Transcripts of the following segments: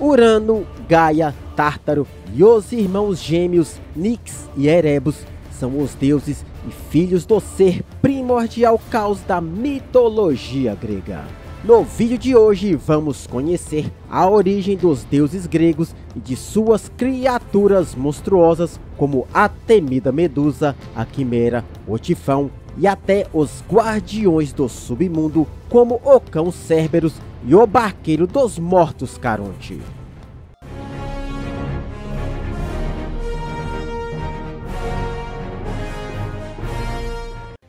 Urano, Gaia, Tártaro e os irmãos gêmeos Nix e Erebus são os deuses e filhos do ser primordial caos da mitologia grega. No vídeo de hoje vamos conhecer a origem dos deuses gregos e de suas criaturas monstruosas como a temida Medusa, a Quimera, o Tifão e até os guardiões do submundo como o cão Cerberus e o barqueiro dos mortos Caronte.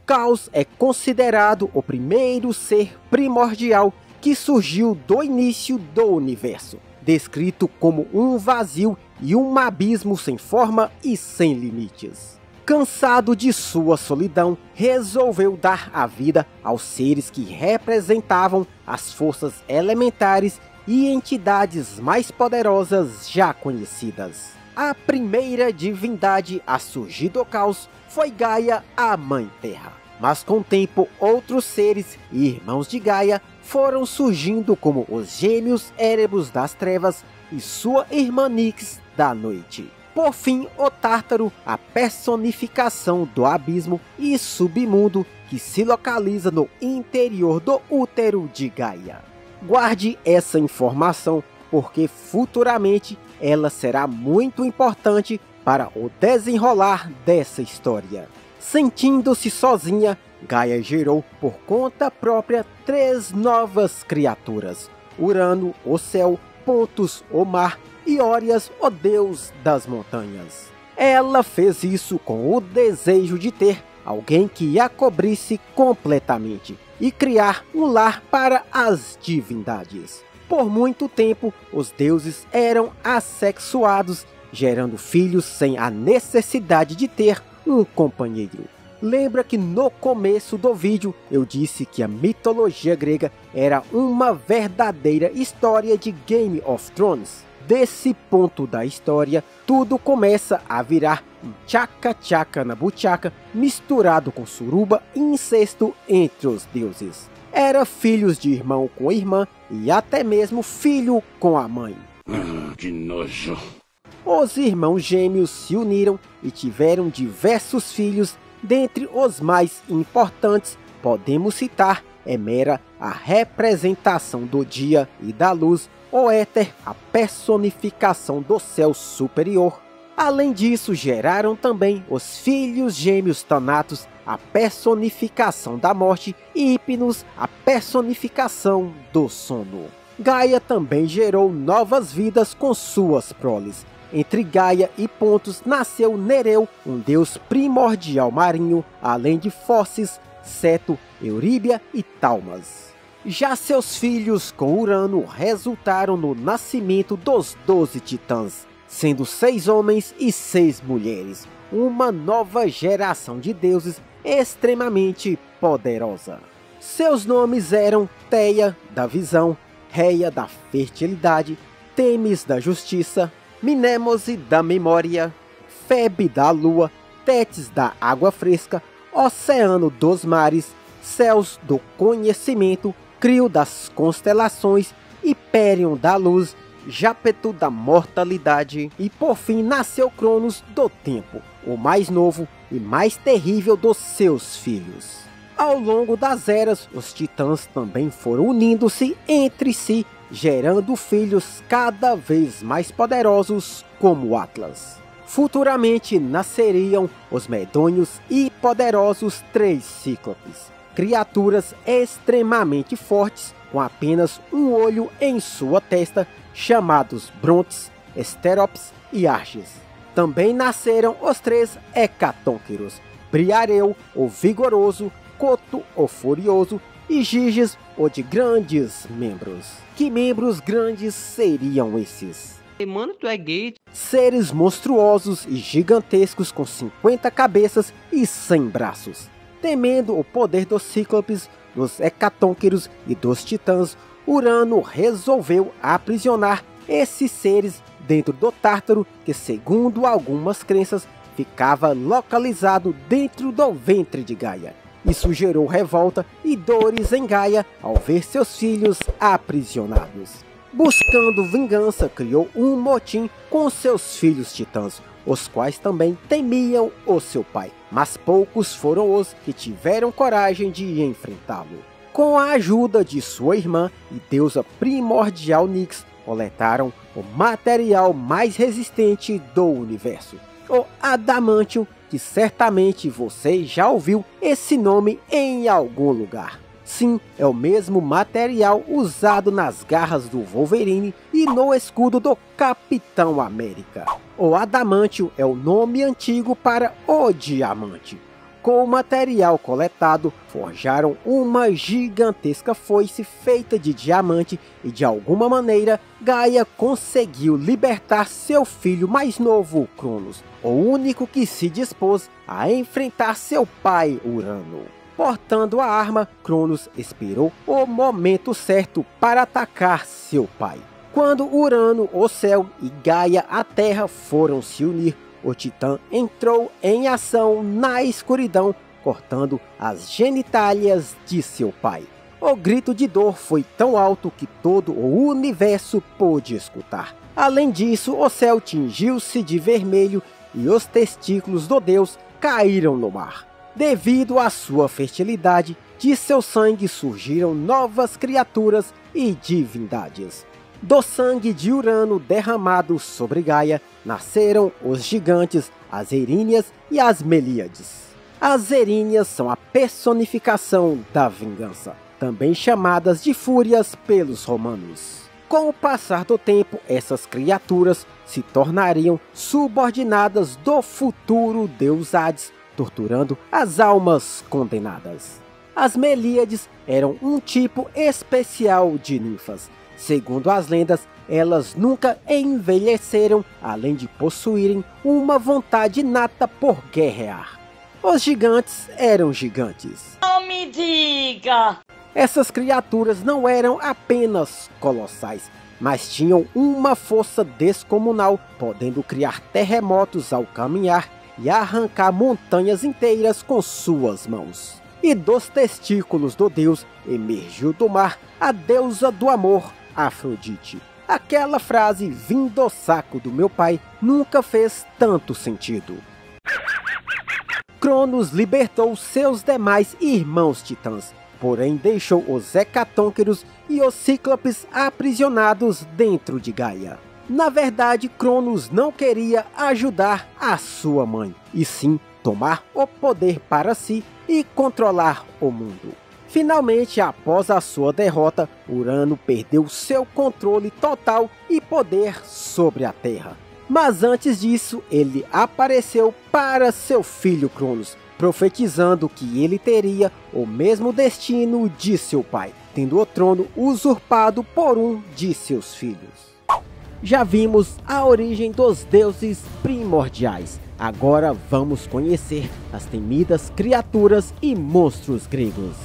Caos é considerado o primeiro ser primordial que surgiu do início do universo, descrito como um vazio e um abismo sem forma e sem limites. Cansado de sua solidão, resolveu dar a vida aos seres que representavam as forças elementares e entidades mais poderosas já conhecidas. A primeira divindade a surgir do caos foi Gaia, a Mãe Terra. Mas com o tempo, outros seres e irmãos de Gaia foram surgindo como os gêmeos Erebus das Trevas e sua irmã Nix da Noite. Por fim, o Tártaro, a personificação do abismo e submundo que se localiza no interior do útero de Gaia. Guarde essa informação porque futuramente ela será muito importante para o desenrolar dessa história. Sentindo-se sozinha, Gaia gerou por conta própria três novas criaturas: Urano, o céu, Pontus, o mar e Órias, o deus das montanhas. Ela fez isso com o desejo de ter alguém que a cobrisse completamente e criar um lar para as divindades. Por muito tempo, os deuses eram assexuados, gerando filhos sem a necessidade de ter um companheiro. Lembra que no começo do vídeo eu disse que a mitologia grega era uma verdadeira história de Game of Thrones? Desse ponto da história, tudo começa a virar um tchaca-tchaca na buchaca misturado com suruba e incesto entre os deuses. Era filhos de irmão com irmã e até mesmo filho com a mãe. Ah, que nojo. Os irmãos gêmeos se uniram e tiveram diversos filhos, dentre os mais importantes podemos citar Emera, a representação do dia e da luz, o éter, a personificação do céu superior. Além disso, geraram também os filhos gêmeos Thanatos, a personificação da morte, e Hipnos, a personificação do sono. Gaia também gerou novas vidas com suas proles, entre Gaia e Pontos nasceu Nereu, um deus primordial marinho, além de Fóssis, Seto, Euríbia e Talmas. Já seus filhos com Urano resultaram no nascimento dos doze titãs, sendo seis homens e seis mulheres, uma nova geração de deuses extremamente poderosa. Seus nomes eram Teia, da visão, Reia, da fertilidade, Temis, da justiça, Minemose da memória, Febe da lua, Tétis da água fresca, Oceano dos mares, Céus do conhecimento, Crio das constelações, Hyperion da luz, Japetu da mortalidade e por fim nasceu Cronos do tempo, o mais novo e mais terrível dos seus filhos. Ao longo das eras, os titãs também foram unindo-se entre si gerando filhos cada vez mais poderosos como Atlas. Futuramente nasceriam os medonhos e poderosos Três Cíclopes, criaturas extremamente fortes com apenas um olho em sua testa, chamados Brontes, Esterops e Arches. Também nasceram os três Hecatônqueros, Briareu, o Vigoroso, Coto, o Furioso e Giges, o de grandes membros. Que membros grandes seriam esses? Mano, tu é gay. Seres monstruosos e gigantescos com 50 cabeças e 100 braços. Temendo o poder dos Cíclopes, dos Hecatônqueros e dos Titãs, Urano resolveu aprisionar esses seres dentro do Tártaro, que segundo algumas crenças, ficava localizado dentro do ventre de Gaia. Isso gerou revolta e dores em Gaia ao ver seus filhos aprisionados. buscando vingança, criou um motim com seus filhos titãs, os quais também temiam o seu pai, mas poucos foram os que tiveram coragem de enfrentá-lo. Com a ajuda de sua irmã e deusa primordial Nyx, coletaram o material mais resistente do universo, o Adamantium, que certamente você já ouviu esse nome em algum lugar. Sim, é o mesmo material usado nas garras do Wolverine e no escudo do Capitão América. O Adamantium é o nome antigo para o diamante. Com o material coletado, forjaram uma gigantesca foice feita de diamante e de alguma maneira Gaia conseguiu libertar seu filho mais novo, Cronos, o único que se dispôs a enfrentar seu pai Urano. Portando a arma, Cronos esperou o momento certo para atacar seu pai. Quando Urano, o céu, e Gaia, a terra, foram se unir, o Titã entrou em ação na escuridão, cortando as genitálias de seu pai. O grito de dor foi tão alto que todo o universo pôde escutar. Além disso, o céu tingiu-se de vermelho e os testículos do deus caíram no mar. Devido à sua fertilidade, de seu sangue surgiram novas criaturas e divindades. Do sangue de Urano derramado sobre Gaia, nasceram os gigantes, as Eríneas e as Melíades. As Eríneas são a personificação da vingança, também chamadas de fúrias pelos romanos. Com o passar do tempo, essas criaturas se tornariam subordinadas do futuro deus Hades, torturando as almas condenadas. As Melíades eram um tipo especial de ninfas, Segundo as lendas, elas nunca envelheceram, além de possuírem uma vontade inata por guerrear. Os gigantes eram gigantes. Não me diga! Essas criaturas não eram apenas colossais, mas tinham uma força descomunal, podendo criar terremotos ao caminhar e arrancar montanhas inteiras com suas mãos. E dos testículos do deus emergiu do mar a deusa do amor, Afrodite. Aquela frase vim do saco do meu pai nunca fez tanto sentido. Cronos libertou seus demais irmãos titãs, porém deixou os Hecatônqueros e os Cíclopes aprisionados dentro de Gaia. Na verdade, Cronos não queria ajudar a sua mãe, e sim tomar o poder para si e controlar o mundo. Finalmente, após a sua derrota, Urano perdeu seu controle total e poder sobre a Terra. Mas antes disso, ele apareceu para seu filho Cronos, profetizando que ele teria o mesmo destino de seu pai, tendo o trono usurpado por um de seus filhos. Já vimos a origem dos deuses primordiais. Agora vamos conhecer as temidas criaturas e monstros gregos.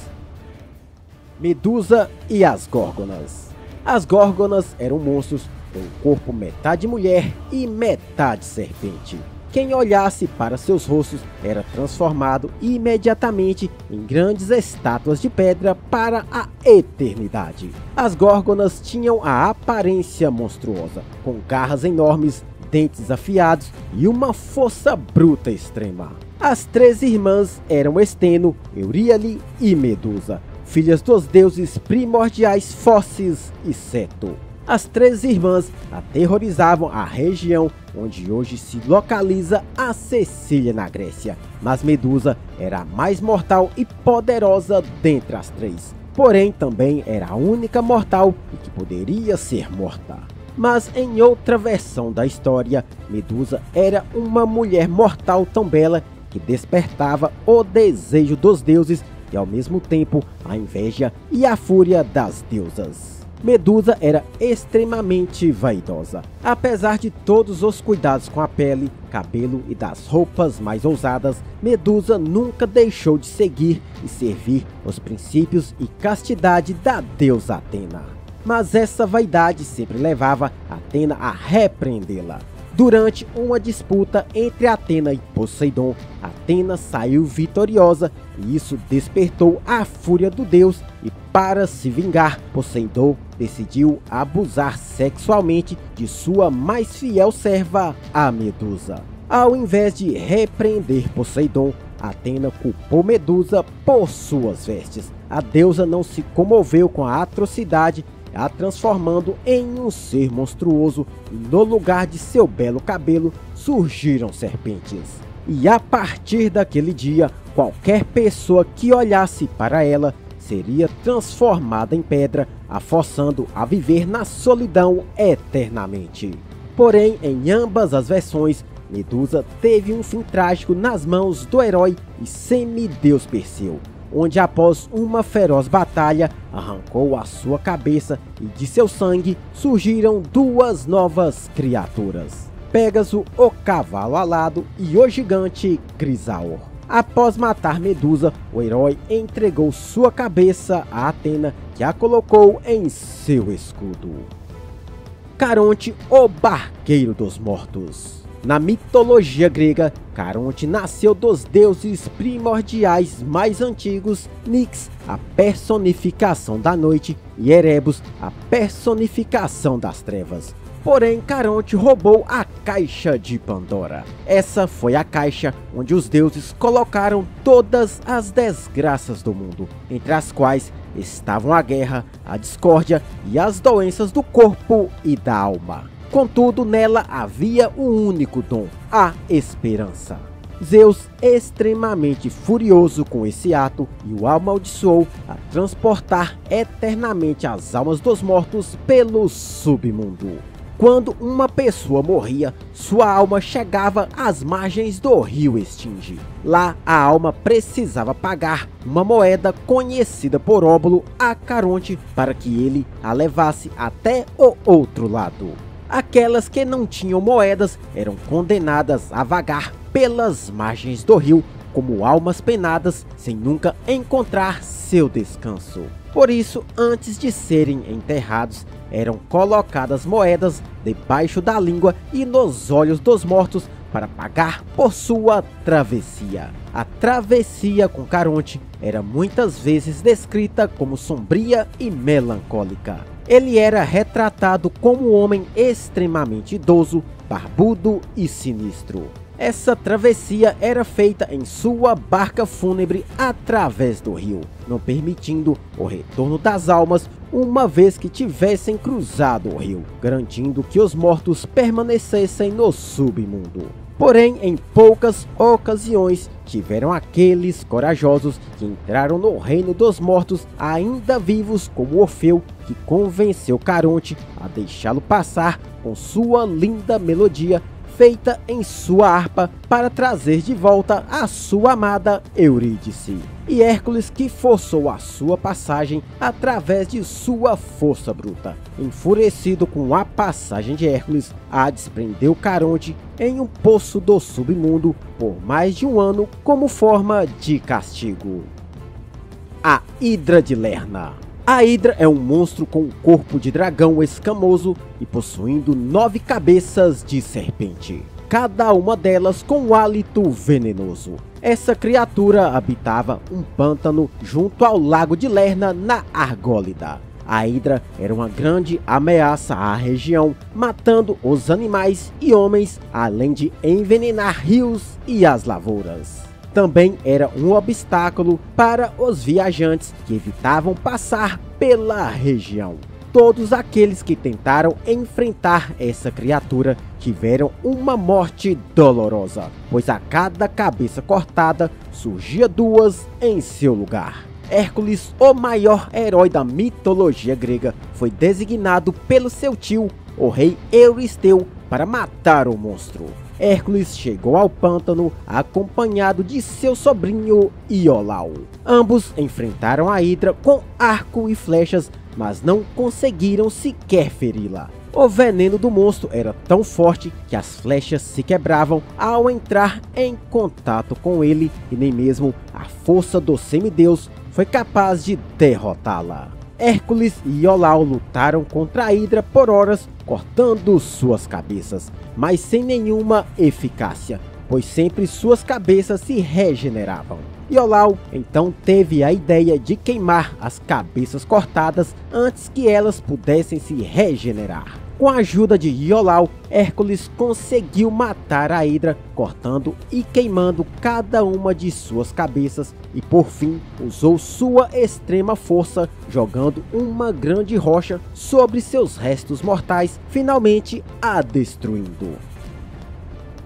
Medusa e as Górgonas. As Górgonas eram monstros com um corpo metade mulher e metade serpente. Quem olhasse para seus rostos era transformado imediatamente em grandes estátuas de pedra para a eternidade. As Górgonas tinham a aparência monstruosa, com garras enormes, dentes afiados e uma força bruta extrema. As três irmãs eram Esteno, Euríale e Medusa, filhas dos deuses primordiais Fóssis e Seto. As três irmãs aterrorizavam a região onde hoje se localiza a Sicília na Grécia, mas Medusa era a mais mortal e poderosa dentre as três. Porém, também era a única mortal e que poderia ser morta. Mas em outra versão da história, Medusa era uma mulher mortal tão bela que despertava o desejo dos deuses e ao mesmo tempo a inveja e a fúria das deusas. Medusa era extremamente vaidosa. Apesar de todos os cuidados com a pele, cabelo e das roupas mais ousadas, Medusa nunca deixou de seguir e servir os princípios e castidade da deusa Atena. Mas essa vaidade sempre levava Atena a repreendê-la. Durante uma disputa entre Atena e Poseidon, Atena saiu vitoriosa e isso despertou a fúria do deus e para se vingar, Poseidon decidiu abusar sexualmente de sua mais fiel serva, a Medusa. Ao invés de repreender Poseidon, Atena culpou Medusa por suas vestes. A deusa não se comoveu com a atrocidade, a transformando em um ser monstruoso no lugar de seu belo cabelo surgiram serpentes. E a partir daquele dia, qualquer pessoa que olhasse para ela seria transformada em pedra, a forçando a viver na solidão eternamente. Porém, em ambas as versões, Medusa teve um fim trágico nas mãos do herói e semideus Perseu, onde após uma feroz batalha arrancou a sua cabeça e de seu sangue surgiram duas novas criaturas. Pégaso, o cavalo alado e o gigante Grisaor. Após matar Medusa, o herói entregou sua cabeça a Atena, que a colocou em seu escudo. Caronte, o barqueiro dos mortos. Na mitologia grega, Caronte nasceu dos deuses primordiais mais antigos, Nix, a personificação da noite, e Erebus, a personificação das trevas. Porém, Caronte roubou a Caixa de Pandora. Essa foi a caixa onde os deuses colocaram todas as desgraças do mundo, entre as quais estavam a guerra, a discórdia e as doenças do corpo e da alma. Contudo, nela havia um único dom, a esperança. Zeus, extremamente furioso com esse ato, e o amaldiçoou a transportar eternamente as almas dos mortos pelo submundo. Quando uma pessoa morria, sua alma chegava às margens do rio Estinge. Lá, a alma precisava pagar uma moeda conhecida por Óbulo a Caronte para que ele a levasse até o outro lado. Aquelas que não tinham moedas eram condenadas a vagar pelas margens do rio como almas penadas sem nunca encontrar seu descanso. Por isso, antes de serem enterrados, eram colocadas moedas debaixo da língua e nos olhos dos mortos para pagar por sua travessia. A travessia com Caronte era muitas vezes descrita como sombria e melancólica. Ele era retratado como um homem extremamente idoso, barbudo e sinistro. Essa travessia era feita em sua barca fúnebre através do rio, não permitindo o retorno das almas uma vez que tivessem cruzado o rio, garantindo que os mortos permanecessem no submundo. Porém, em poucas ocasiões, tiveram aqueles corajosos que entraram no reino dos mortos ainda vivos como Orfeu, que convenceu Caronte a deixá-lo passar com sua linda melodia feita em sua harpa para trazer de volta a sua amada Eurídice. E Hércules que forçou a sua passagem através de sua força bruta. Enfurecido com a passagem de Hércules, Hades prendeu Caronte em um poço do submundo por mais de um ano como forma de castigo. A Hidra de Lerna a Hidra é um monstro com um corpo de dragão escamoso e possuindo nove cabeças de serpente, cada uma delas com um hálito venenoso. Essa criatura habitava um pântano junto ao lago de Lerna, na Argólida. A Hidra era uma grande ameaça à região, matando os animais e homens, além de envenenar rios e as lavouras também era um obstáculo para os viajantes que evitavam passar pela região. Todos aqueles que tentaram enfrentar essa criatura tiveram uma morte dolorosa, pois a cada cabeça cortada surgia duas em seu lugar. Hércules, o maior herói da mitologia grega, foi designado pelo seu tio, o rei Euristeu, para matar o monstro. Hércules chegou ao pântano acompanhado de seu sobrinho Iolau. Ambos enfrentaram a Hidra com arco e flechas, mas não conseguiram sequer feri-la. O veneno do monstro era tão forte que as flechas se quebravam ao entrar em contato com ele e nem mesmo a força do semideus foi capaz de derrotá-la. Hércules e Iolau lutaram contra a Hidra por horas, cortando suas cabeças, mas sem nenhuma eficácia, pois sempre suas cabeças se regeneravam. Iolau então teve a ideia de queimar as cabeças cortadas antes que elas pudessem se regenerar. Com a ajuda de Iolau, Hércules conseguiu matar a Hidra, cortando e queimando cada uma de suas cabeças e por fim usou sua extrema força, jogando uma grande rocha sobre seus restos mortais, finalmente a destruindo.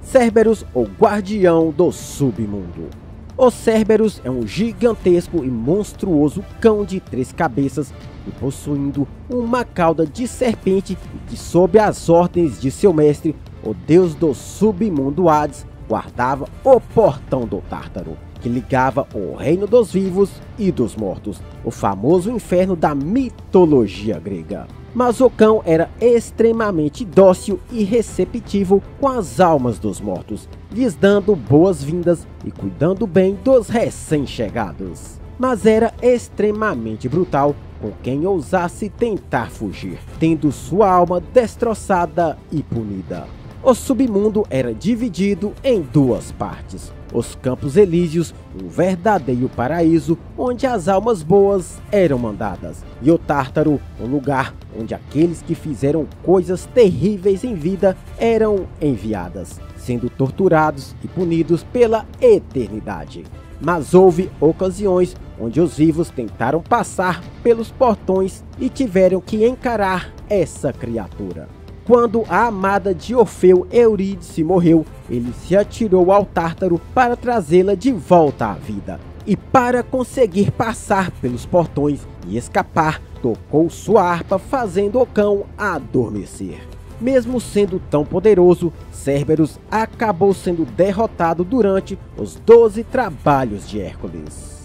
Cerberus, o guardião do submundo. O Cerberus é um gigantesco e monstruoso cão de três cabeças e possuindo uma cauda de serpente que sob as ordens de seu mestre, o deus do submundo Hades, guardava o portão do Tártaro, que ligava o reino dos vivos e dos mortos, o famoso inferno da mitologia grega. Mas o cão era extremamente dócil e receptivo com as almas dos mortos, lhes dando boas-vindas e cuidando bem dos recém-chegados. Mas era extremamente brutal com quem ousasse tentar fugir, tendo sua alma destroçada e punida. O submundo era dividido em duas partes. Os Campos Elíseos, um verdadeiro paraíso onde as almas boas eram mandadas, e o Tártaro, um lugar onde aqueles que fizeram coisas terríveis em vida eram enviadas, sendo torturados e punidos pela eternidade. Mas houve ocasiões onde os vivos tentaram passar pelos portões e tiveram que encarar essa criatura. Quando a amada de Orfeu, Eurídice, morreu, ele se atirou ao Tártaro para trazê-la de volta à vida. E para conseguir passar pelos portões e escapar, tocou sua harpa fazendo o cão adormecer. Mesmo sendo tão poderoso, Cerberus acabou sendo derrotado durante os 12 trabalhos de Hércules.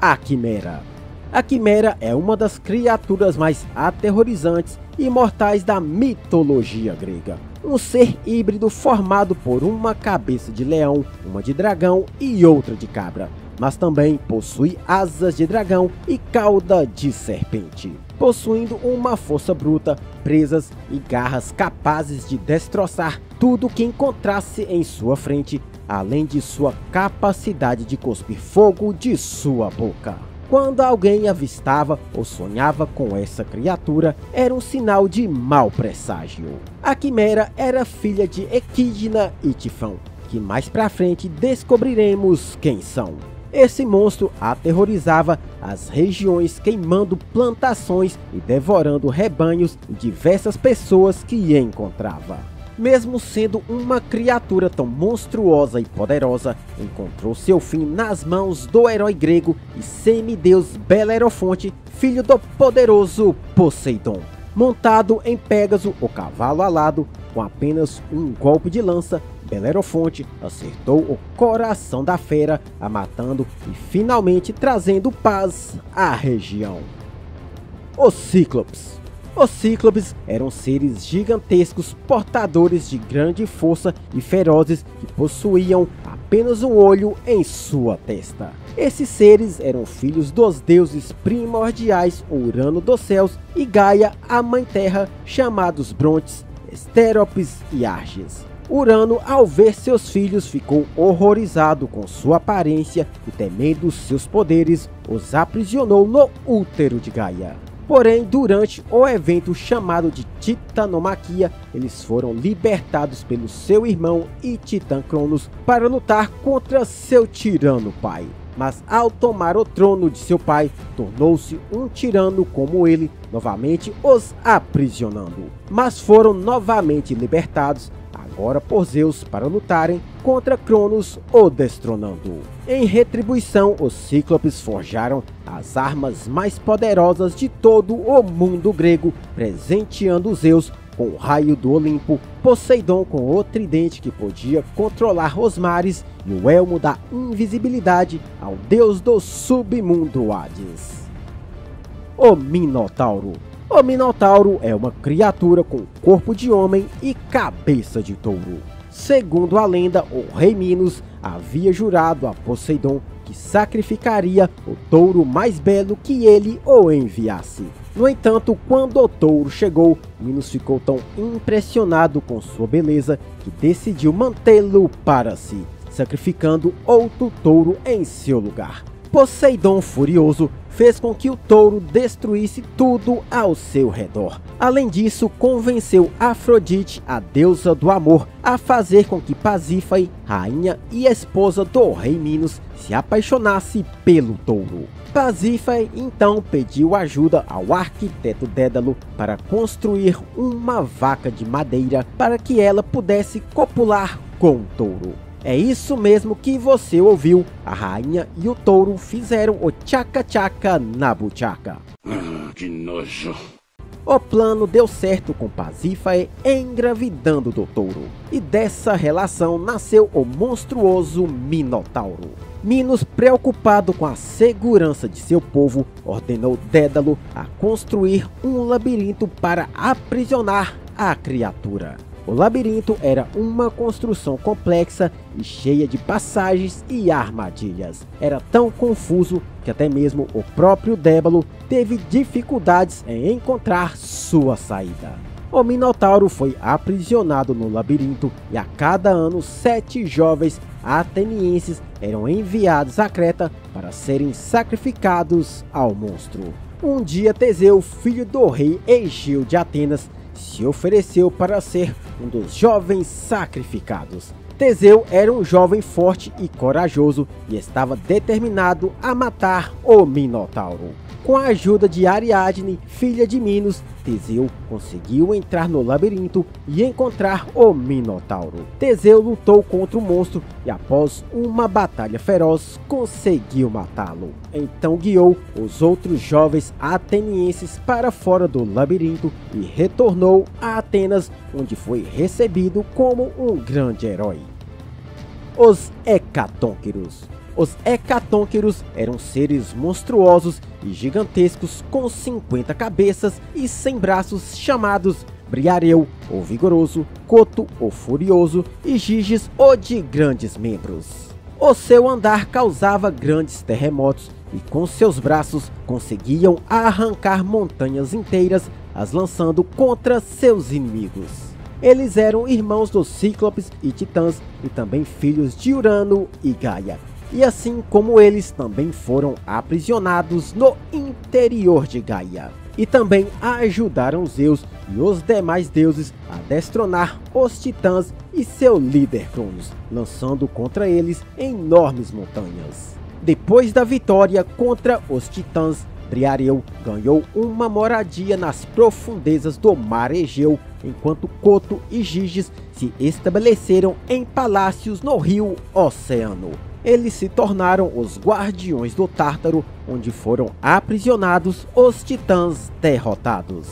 A Quimera a Quimera é uma das criaturas mais aterrorizantes e mortais da mitologia grega. Um ser híbrido formado por uma cabeça de leão, uma de dragão e outra de cabra, mas também possui asas de dragão e cauda de serpente, possuindo uma força bruta, presas e garras capazes de destroçar tudo que encontrasse em sua frente, além de sua capacidade de cuspir fogo de sua boca. Quando alguém avistava ou sonhava com essa criatura, era um sinal de mau presságio. A Quimera era filha de Equidna e Tifão, que mais pra frente descobriremos quem são. Esse monstro aterrorizava as regiões queimando plantações e devorando rebanhos e diversas pessoas que encontrava mesmo sendo uma criatura tão monstruosa e poderosa, encontrou seu fim nas mãos do herói grego e semideus Belerofonte, filho do poderoso Poseidon. Montado em Pégaso, o cavalo alado, com apenas um golpe de lança, Belerofonte acertou o coração da fera, a matando e finalmente trazendo paz à região. Os Cíclopes os Cíclopes eram seres gigantescos portadores de grande força e ferozes que possuíam apenas um olho em sua testa. Esses seres eram filhos dos deuses primordiais Urano dos céus e Gaia, a mãe terra, chamados Brontes, Estéropes e Arges. Urano, ao ver seus filhos, ficou horrorizado com sua aparência e temendo seus poderes, os aprisionou no útero de Gaia. Porém, durante o evento chamado de Titanomaquia, eles foram libertados pelo seu irmão e Titã Cronos para lutar contra seu tirano pai. Mas ao tomar o trono de seu pai, tornou-se um tirano como ele, novamente os aprisionando. Mas foram novamente libertados agora por Zeus para lutarem contra Cronos, o destronando. Em retribuição, os Cíclopes forjaram as armas mais poderosas de todo o mundo grego, presenteando Zeus com o raio do Olimpo, Poseidon com o tridente que podia controlar os mares e o elmo da invisibilidade ao deus do submundo Hades. O Minotauro o Minotauro é uma criatura com corpo de homem e cabeça de touro. Segundo a lenda, o rei Minos havia jurado a Poseidon que sacrificaria o touro mais belo que ele o enviasse. No entanto, quando o touro chegou, Minos ficou tão impressionado com sua beleza que decidiu mantê-lo para si, sacrificando outro touro em seu lugar. Poseidon, furioso, fez com que o touro destruísse tudo ao seu redor. Além disso, convenceu Afrodite, a deusa do amor, a fazer com que Pasífae, rainha e esposa do rei Minos, se apaixonasse pelo touro. Pasífae então pediu ajuda ao arquiteto Dédalo para construir uma vaca de madeira para que ela pudesse copular com o touro. É isso mesmo que você ouviu. A rainha e o touro fizeram o tchaca-tchaca na buchaca. Ah, que nojo. O plano deu certo com Pasífae engravidando do touro. E dessa relação nasceu o monstruoso Minotauro. Minos, preocupado com a segurança de seu povo, ordenou Dédalo a construir um labirinto para aprisionar a criatura. O labirinto era uma construção complexa e cheia de passagens e armadilhas. Era tão confuso que até mesmo o próprio Débalo teve dificuldades em encontrar sua saída. O Minotauro foi aprisionado no labirinto e a cada ano sete jovens atenienses eram enviados a Creta para serem sacrificados ao monstro. Um dia Teseu, filho do rei Egeu de Atenas, se ofereceu para ser um dos jovens sacrificados. Teseu era um jovem forte e corajoso e estava determinado a matar o Minotauro. Com a ajuda de Ariadne, filha de Minos, Teseu conseguiu entrar no labirinto e encontrar o Minotauro. Teseu lutou contra o monstro e após uma batalha feroz conseguiu matá-lo. Então guiou os outros jovens atenienses para fora do labirinto e retornou a Atenas, onde foi recebido como um grande herói. Os Hecatônquiros os hecatônquiros eram seres monstruosos e gigantescos com 50 cabeças e 100 braços chamados Briareu, o vigoroso, Coto, o furioso e Giges, o de grandes membros. O seu andar causava grandes terremotos e com seus braços conseguiam arrancar montanhas inteiras, as lançando contra seus inimigos. Eles eram irmãos dos Cíclopes e Titãs e também filhos de Urano e Gaia, e assim como eles também foram aprisionados no interior de Gaia. E também ajudaram Zeus e os demais deuses a destronar os titãs e seu líder Cronos, lançando contra eles enormes montanhas. Depois da vitória contra os titãs, Briareu ganhou uma moradia nas profundezas do mar Egeu, enquanto Coto e Giges se estabeleceram em palácios no rio Oceano eles se tornaram os guardiões do Tártaro, onde foram aprisionados os titãs derrotados.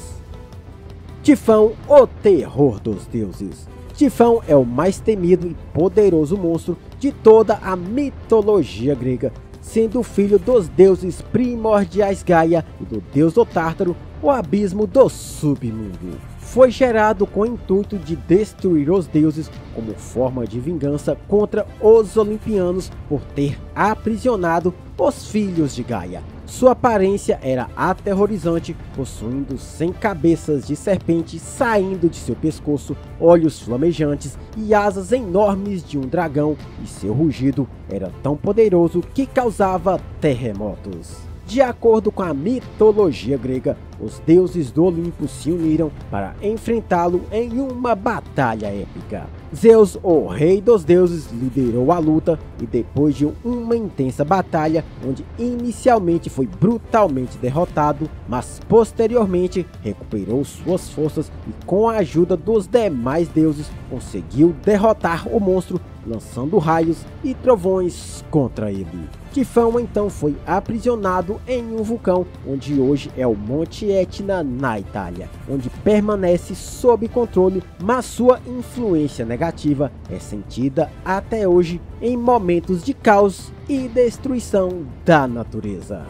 Tifão, o terror dos deuses. Tifão é o mais temido e poderoso monstro de toda a mitologia grega, sendo filho dos deuses primordiais Gaia e do deus do Tártaro, o abismo do submundo foi gerado com o intuito de destruir os deuses como forma de vingança contra os olimpianos por ter aprisionado os filhos de Gaia. Sua aparência era aterrorizante, possuindo 100 cabeças de serpente saindo de seu pescoço, olhos flamejantes e asas enormes de um dragão, e seu rugido era tão poderoso que causava terremotos. De acordo com a mitologia grega, os deuses do Olimpo se uniram para enfrentá-lo em uma batalha épica. Zeus, o rei dos deuses, liderou a luta e depois de uma intensa batalha, onde inicialmente foi brutalmente derrotado, mas posteriormente recuperou suas forças e com a ajuda dos demais deuses conseguiu derrotar o monstro, lançando raios e trovões contra ele. Tifão então foi aprisionado em um vulcão, onde hoje é o Monte Etna na Itália, onde permanece sob controle, mas sua influência negativa é sentida até hoje em momentos de caos e destruição da natureza.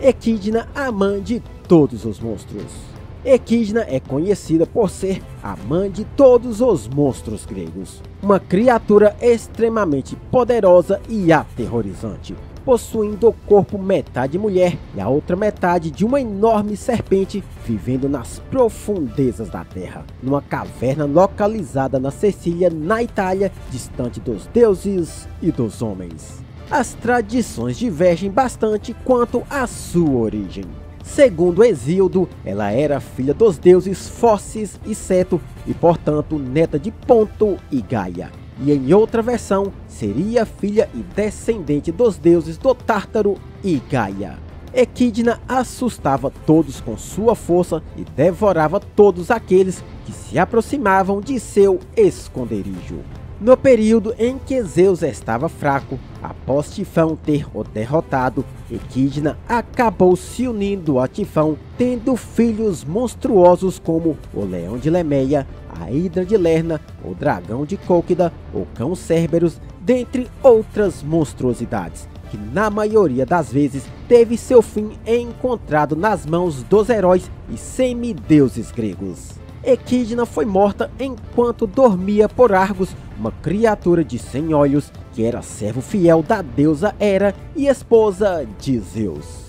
Equidna, a mãe de todos os monstros. Equidna é conhecida por ser a mãe de todos os monstros gregos. Uma criatura extremamente poderosa e aterrorizante. possuindo o corpo metade mulher e a outra metade de uma enorme serpente vivendo nas profundezas da terra, numa caverna localizada na Sicília, na Itália, distante dos deuses e dos homens. As tradições divergem bastante quanto à sua origem. Segundo Exildo, ela era filha dos deuses Fóssis e Seto e, portanto, neta de Ponto e Gaia. E em outra versão, seria filha e descendente dos deuses do Tártaro e Gaia. Equidna assustava todos com sua força e devorava todos aqueles que se aproximavam de seu esconderijo. No período em que Zeus estava fraco, após Tifão ter o derrotado, Equidna acabou se unindo a Tifão, tendo filhos monstruosos como o Leão de Lemeia, a Hidra de Lerna, o Dragão de Cólquida, o Cão Cerberus, dentre outras monstruosidades, que na maioria das vezes teve seu fim encontrado nas mãos dos heróis e semideuses gregos. Equidna foi morta enquanto dormia por Argos, uma criatura de 100 olhos que era servo fiel da deusa Hera e esposa de Zeus.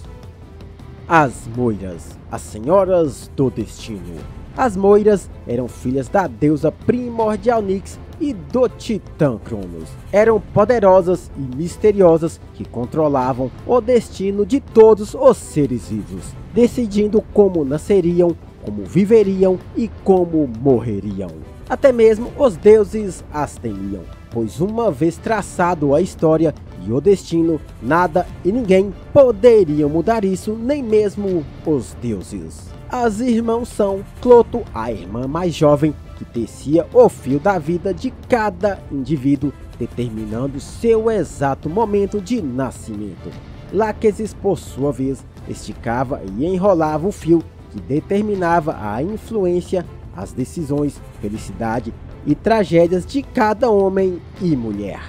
As Moiras, as senhoras do destino. As Moiras eram filhas da deusa primordial Nix e do titã Cronos. Eram poderosas e misteriosas que controlavam o destino de todos os seres vivos, decidindo como nasceriam, como viveriam e como morreriam. Até mesmo os deuses as temiam, pois uma vez traçado a história e o destino, nada e ninguém poderiam mudar isso, nem mesmo os deuses. As irmãs são Cloto, a irmã mais jovem, que tecia o fio da vida de cada indivíduo, determinando seu exato momento de nascimento. Laquesis, por sua vez, esticava e enrolava o fio que determinava a influência, as decisões, felicidade e tragédias de cada homem e mulher.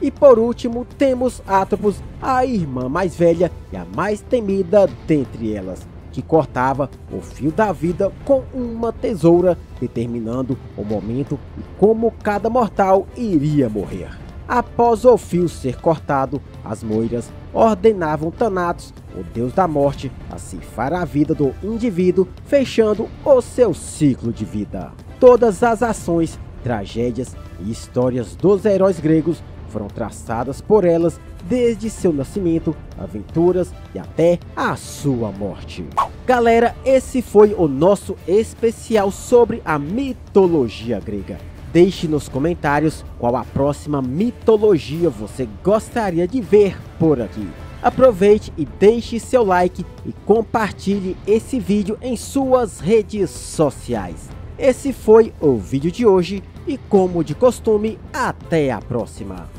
E por último, temos Atropos, a irmã mais velha e a mais temida dentre elas, que cortava o fio da vida com uma tesoura, determinando o momento e como cada mortal iria morrer. Após o fio ser cortado, as moiras ordenavam Thanatos, o deus da morte, a ceifar a vida do indivíduo, fechando o seu ciclo de vida. Todas as ações, tragédias e histórias dos heróis gregos foram traçadas por elas desde seu nascimento, aventuras e até a sua morte. Galera, esse foi o nosso especial sobre a mitologia grega. Deixe nos comentários qual a próxima mitologia você gostaria de ver por aqui. Aproveite e deixe seu like e compartilhe esse vídeo em suas redes sociais. Esse foi o vídeo de hoje e como de costume, até a próxima.